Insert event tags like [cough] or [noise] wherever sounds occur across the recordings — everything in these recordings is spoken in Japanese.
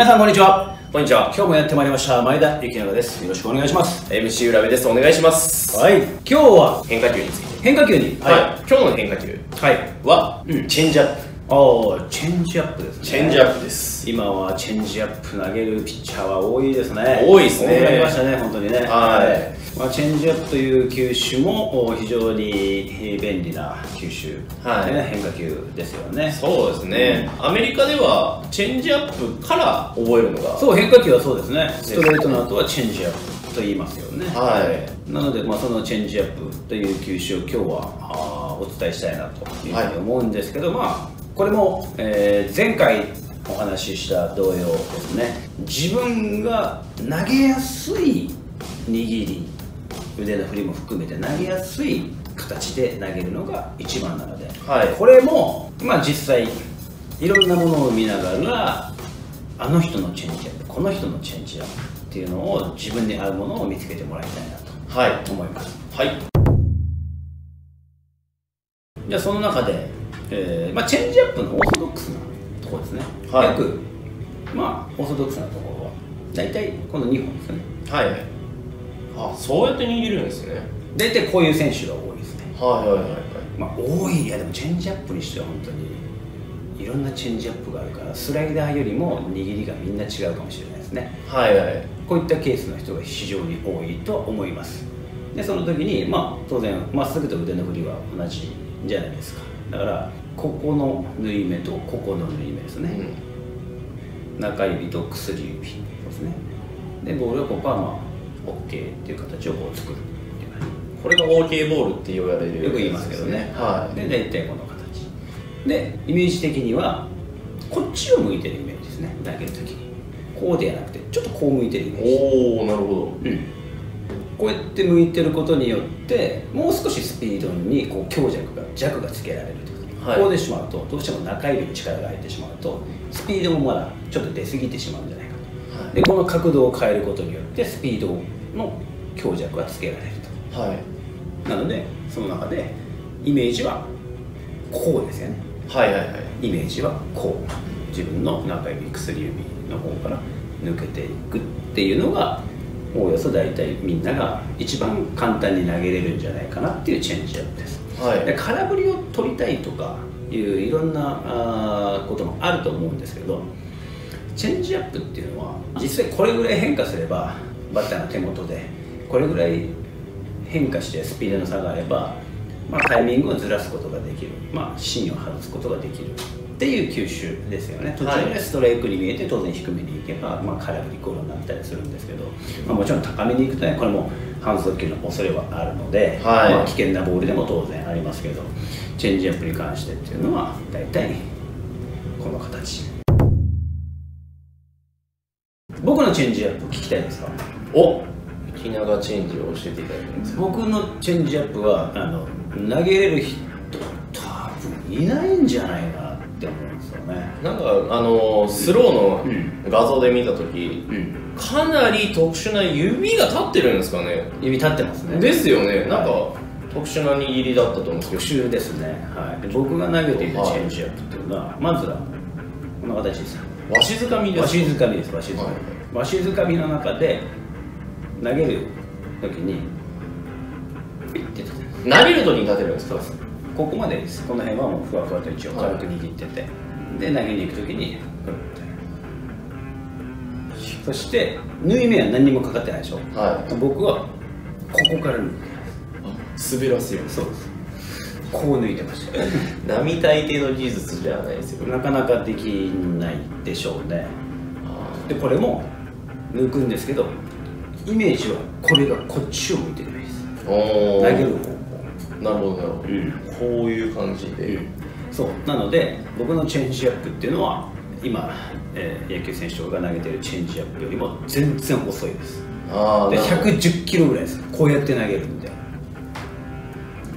皆さんこんにちはこんにちは。今日もやってまいりました前田幸長ですよろしくお願いします MC 浦部です。お願いします。はい今日は？変化球について。変化球にはい。今日の変化球はいは、うんチェンジアップ。おーチェンジアップですね。チェンジアップです。今はチェンジアップ投げるピッチャーは多いですね。多いですね。多くなりましたね本当にね。はい。まあ、チェンジアップという球種もお非常に便利な球種、はい。ね変化球ですよね。そうですね、アメリカではチェンジアップから覚えるのが、そう変化球はそうですね。ストレートの後はチェンジアップと言いますよね。はい。なので、まあ、そのチェンジアップという球種を今日はあーお伝えしたいなというふうに思うんですけど、まあこれも、えー前回お話しした同様ですね自分が投げやすい握り腕の振りも含めて投げやすい形で投げるのが一番なので、はいこれも、まあ、実際いろんなものを見ながらあの人のチェンジアップこの人のチェンジアップっていうのを自分に合うものを見つけてもらいたいなとはい。思いますはい。じゃあその中で、えーまあ、チェンジアップのオーソドックスなところですね、はい。よくまあオーソドックスなところは。大体この2本ですね。はい。あ、そうやって握るんですね。大体こういう選手が多いですね。はいはいはいはい。まあ多い。いやでもチェンジアップにしては本当にいろんなチェンジアップがあるからスライダーよりも握りがみんな違うかもしれないですね。はいはい。こういったケースの人が非常に多いと思います。でその時にまあ当然まっすぐと腕の振りは同じじゃないですかだからここの縫い目とここの縫い目ですね、うん。中指と薬指ですね。でボールはここはまあ OK っていう形をこう作るこれが OK ボールって言われるじよく言いますけどね。はい。で大体この形。でイメージ的にはこっちを向いてるイメージですね。投げる時に。こうではなくてちょっとこう向いてるイメージ。おおなるほど。うんこうやって向いてることによってもう少しスピードにこう強弱が弱がつけられると。はい。こうでしまうとどうしても中指に力が入ってしまうとスピードもまだちょっと出過ぎてしまうんじゃないかと。はい。でこの角度を変えることによってスピードの強弱がつけられるはい。となのでその中でイメージはこうですよね。はいはいはい。イメージはこう。自分の中指薬指の方から抜けていくっていうのがおおよそ大体みんなが一番簡単に投げれるんじゃないかなっていうチェンジアップですはい。で空振りを取りたいとかいういろんなあーこともあると思うんですけどチェンジアップっていうのは実際これぐらい変化すればバッターの手元でこれぐらい変化してスピードの差があれば、まあ、タイミングをずらすことができる、まあ、芯を外すことができるっていう球種ですよね。途中でストライクに見えて当然低めに行けば、まあ、空振りゴロになったりするんですけど、まあ、もちろん高めに行くとねこれも反則球の恐れはあるので、はい。まあ、危険なボールでも当然ありますけどチェンジアップに関してっていうのは大体この形。僕のチェンジアップ聞きたいですか？お気長チェンジを教えていただけますか？僕のチェンジアップはあの投げれる人多分いないんじゃないかなって思うんですよね。なんかあのスローの画像で見た時、うん。かなり特殊な指が立ってるんですかね？指立ってますね。ですよね。なんか、は特殊な握りだったと思うんですけ特殊ですね、はい、で僕が投げていたチェンジアップっていうのは、まずはこんな形ですどわしづかみです。わしづかみですわしづかはい。みわしづかみの中で投げる時にピッて立てる投げるときに立てるんですか？ここまで。ですこの辺はもうふわふわと一応軽く握ってて、で投げに行く時にふって。そして縫い目は何にもかかってないでしょ？はい。僕はここから抜いて滑らせる。そうです。こう抜いてました [laughs] 並大抵の技術じゃないですよなかなかできないでしょうね。でこれも抜くんですけどイメージはこれがこっちを向いてるイメージです投げる方向。なるほどなるほど、うん。こういう感じで、そう。なので僕のチェンジアップっていうのは今、えー野球選手が投げてるチェンジアップよりも全然遅いです。でああなるほど。110キロぐらいです。こうやって投げるんで。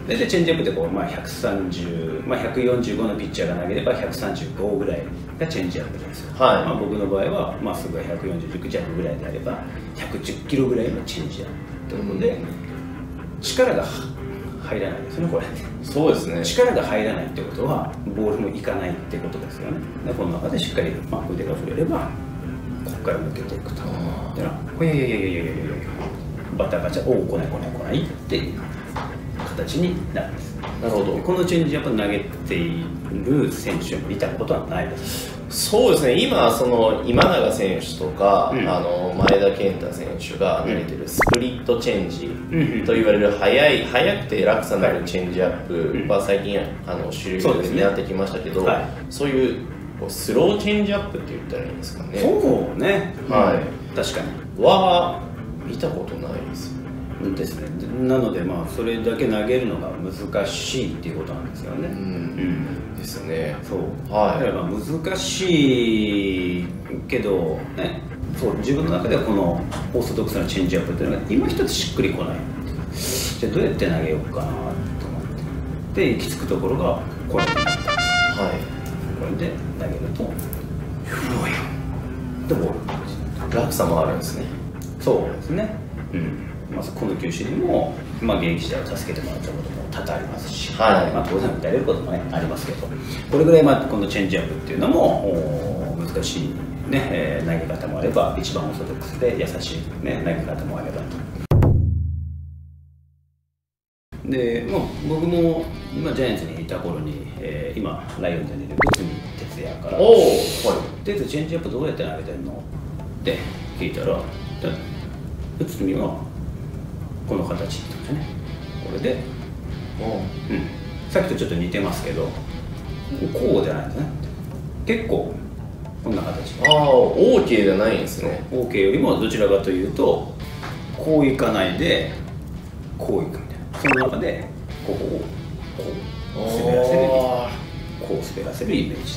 大体チェンジアップってこう、まあ、130、まあ、145のピッチャーが投げれば135ぐらいがチェンジアップなんですよ、はい。まあ、僕の場合はまあすぐ140弱ぐらいであれば110キロぐらいのチェンジアップってことで、力が入らないですよねこれ。そうですね。力が入らないってことはボールもいかないってことですよね。でこの中でしっかり、まあ、腕が振れればから抜けていくと。でないやいやいやいやいやいやいやバタバタおお来ない来ない来ないっていう形になるんです。なるほど。このチェンジアップ投げている選手を見たことはないですそうですね。今その今永選手とか、うん。あの前田健太選手が投げてるスプリットチェンジと言われる速い速くて落差のあるチェンジアップは最近あの主流になってきましたけどはい。そういうスローチェンジアップって言ったらいいんですかね。そうね。はい。確かに。は見たことないですですねでな。のでまあそれだけ投げるのが難しいっていうことなんですよね。うん。うんですね。そう、はい。だからまあ難しいけどね。そう自分の中ではこのオーソドックスなチェンジアップっていうのが今一つしっくりこないじゃあどうやって投げようかなと思って。で行き着くところがこれはこれで投げると。ふわよでボールい落差もあるんですね。そうですね。うんまずこの球種にも、まあ、現役時代を助けてもらったことも多々ありますし、はいまあ、当然打たれることも、ね、ありますけどこれぐらい、まあ、このチェンジアップっていうのも難しい、ねえー投げ方もあれば一番オーソドックスで優しい、ね、投げ方もあればと。で、まあ、僕も、まあ、ジャイアンツにいた頃に、えー今ライオンズにいる内海哲也からおおはい「でチェンジアップどうやって投げてんの?」って聞いたらで内海はこの形って言うんですよね。これで、うん、さっきとちょっと似てますけどこうじゃないんですね。結構こんな形。ああ OK じゃないんですね。OK よりもどちらかというとこういかないでこういくみたいな。その中でここをこう滑らせる。あこう滑らせるイメージ。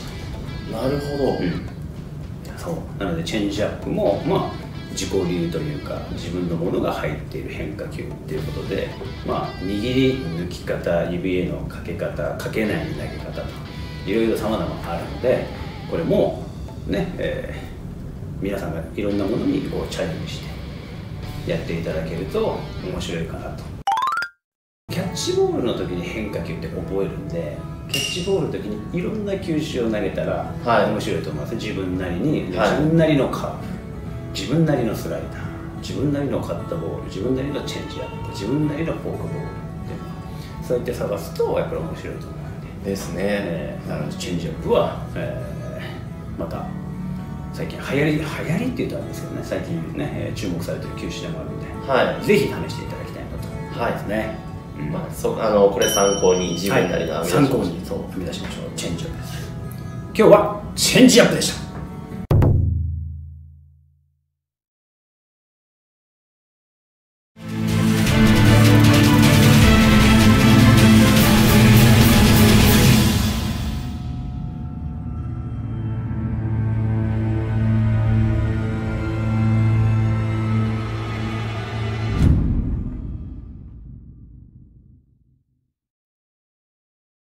ーなるほど、そう。なのでチェンジアップもまあ自己流というか自分のものが入っている変化球っていうことでまあ握り抜き方指へのかけ方かけない投げ方といろいろさまざまあるのでこれもね、えー皆さんがいろんなものにこうチャレンジしてやっていただけると面白いかなと。キャッチボールの時に変化球って覚えるんでキャッチボールの時にいろんな球種を投げたらはい。面白いと思います、自分なりに、はい。自分なりのカーブ自分なりのスライダー自分なりのカットボール自分なりのチェンジアップ自分なりのフォークボールっていうのはそうやって探すとやっぱり面白いと思うんで、ですね、えーなのでチェンジアップは、えーまた最近流行り流行りっていうとあれですけどね最近ね、えー注目されてる球種でもあるんで、はい。ぜひ試していただきたいなと思いますね、うん。まあ、そあのこれ参考に自分なりのはい。参考にそう編み出しましょう。チェンジアップです。今日はチェンジアップでした